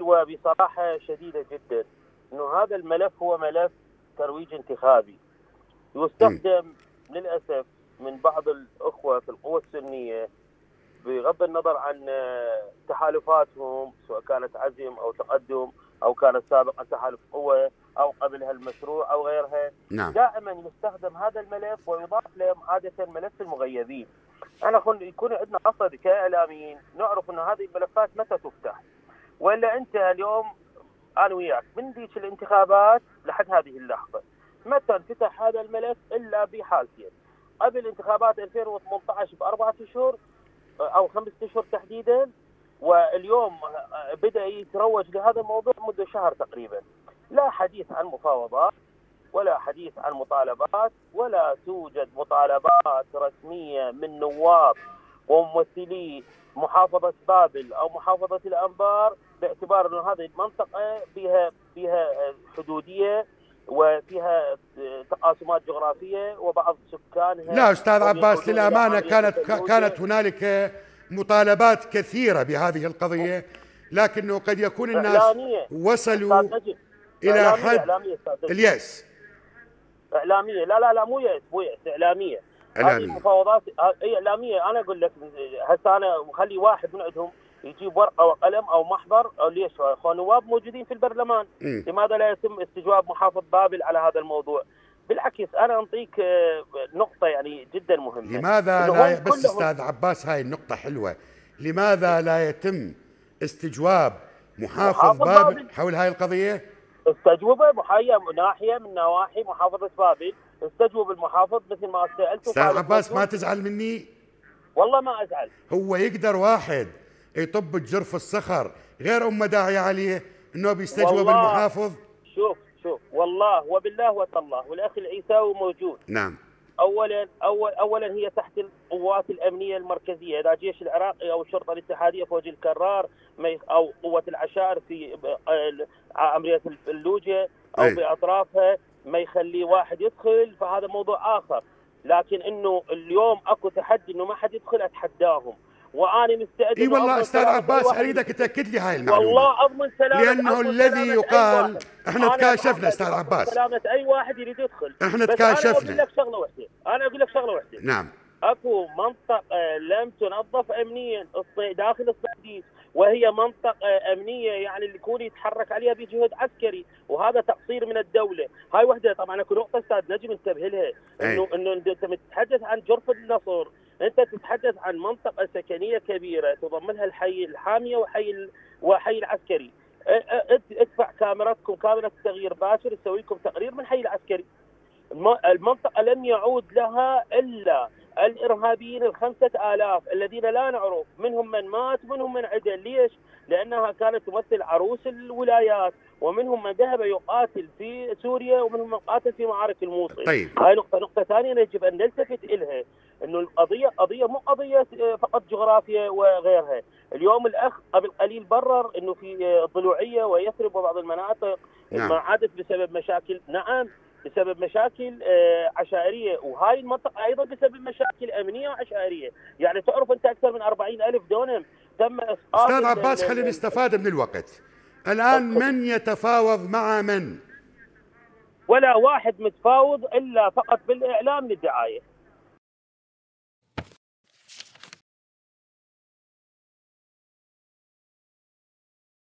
أقول وبصراحة شديدة جدا إنه هذا الملف هو ملف ترويج انتخابي يستخدم للأسف من بعض الأخوة في القوى السنية بغض النظر عن تحالفاتهم سواء كانت عزم أو تقدم أو كانت سابقا تحالف قوة أو قبلها المشروع أو غيرها نعم دائما يستخدم هذا الملف ويضاف له عادة ملف المغيبين. أنا خل يكون عندنا قصد كإعلاميين نعرف ان هذه الملفات متى تفتح. والا أنت اليوم أنا وياك من ذيك الانتخابات لحد هذه اللحظة متى انفتح هذا الملف إلا بحالتين. قبل انتخابات 2018 بأربعة أشهر أو خمسة أشهر تحديدا واليوم بدأ يتروج لهذا الموضوع منذ شهر تقريبا. لا حديث عن مفاوضات ولا حديث عن مطالبات ولا توجد مطالبات رسمية من نواب وممثلي محافظة بابل أو محافظة الأنبار باعتبار انه هذه المنطقة فيها فيها حدودية وفيها تقاسمات جغرافية وبعض سكانها لا أستاذ عباس للامانه كانت كانت هنالك مطالبات كثيرة بهذه القضية لكنه قد يكون الناس. وصلوا. إلى حد. اليأس إعلامية لا لا لا مو يأس مو يأس إعلامية هذه إعلامية. المفاوضات إعلامية أنا أقول لك هسه أنا خلي واحد من عندهم يجيب ورقة وقلم أو محضر أو ليش؟ أخوان نواب موجودين في البرلمان. مم. لماذا لا يتم استجواب محافظ بابل على هذا الموضوع؟ بالعكس أنا أنطيك آه، نقطة يعني جدا مهمة. لماذا لا بس أستاذ عباس هاي النقطة حلوة. لماذا لا يتم استجواب محافظ محافظ بابل بابل. حول هاي القضية؟ استجوبه محاية ناحية من نواحي محافظة بابل. استجوب المحافظ مثل ما سالته أستاذ عباس ما. تزعل مني؟ والله ما أزعل. هو يقدر واحد يطب الجرف الصخر غير أم داعي عليه إنه بيستجوب. المحافظ شوف شوف. والله وبالله وتالله. والأخ العيساوي موجود. نعم. اولا اول اولا هي تحت القوات الأمنية المركزية. إذا الجيش العراقي أو الشرطة الاتحادية فوج الكرار أو قوة العشائر في ب- آه، عمليه اللوجه أو أي. بأطرافها ما يخلي واحد يدخل. فهذا موضوع آخر. لكن إنه اليوم أكو تحدي إنه ما حد يدخل أتحداهم. وأنا مستعد إي والله أستاذ عباس أريدك. تأكد لي هاي المعلومة. والله أضمن سلامة أضمن الذي يقال- أنا تكاشفنا أستاذ أضمن عباس. سلامة أي واحد يريد يدخل. إحنا بس أنا أقول تكاشفنا. لك شغلة واحدة أنا أقول لك شغلة واحدة نعم. أكو منطقه لم تنظف امنيا داخل الصعيد وهي منطقه أمنية يعني اللي يكون يتحرك عليها بجهد عسكري. وهذا تقصير من الدولة. هاي وحدة طبعا أكو نقطة أستاذ نجم انتبه لها. انه إنه أنت تتحدث عن جرف النصر. أنت تتحدث عن منطقة سكنية كبيرة تضم لها الحي الحامية وحي ال- وحي العسكري. ادفع كاميراتكم كاميرا التغيير باشر تسوي لكم تقرير من حي العسكري. الم- المنطقة لم يعود لها إلا الإرهابيين الخمسة آلاف الذين لا نعرف منهم من مات ومنهم من عدل. ليش؟ لأنها كانت تمثل عروس الولايات ومنهم من ذهب يقاتل في سوريا ومنهم من قاتل في معارك الموصل. طيب. هاي نقطة. نقطة ثانية يجب أن نلتفت إلها أنه القضية قضية مو قضية آه، فقط جغرافيا وغيرها. اليوم الأخ قبل قليل برر أنه في آه، الضلوعية ويثرب وبعض المناطق. نعم. ما عادت بسبب مشاكل نعم بسبب مشاكل آه، عشائرية. وهاي المنطقة أيضا بسبب مشاكل أمنية وعشائرية. يعني تعرف أنت أكثر من 40 ألف دونم تم إسقاط أستاذ ال- عباس خلينا نستفاد من الوقت. الآن من يتفاوض مع من؟ ولا واحد متفاوض إلا فقط بالإعلام للدعاية.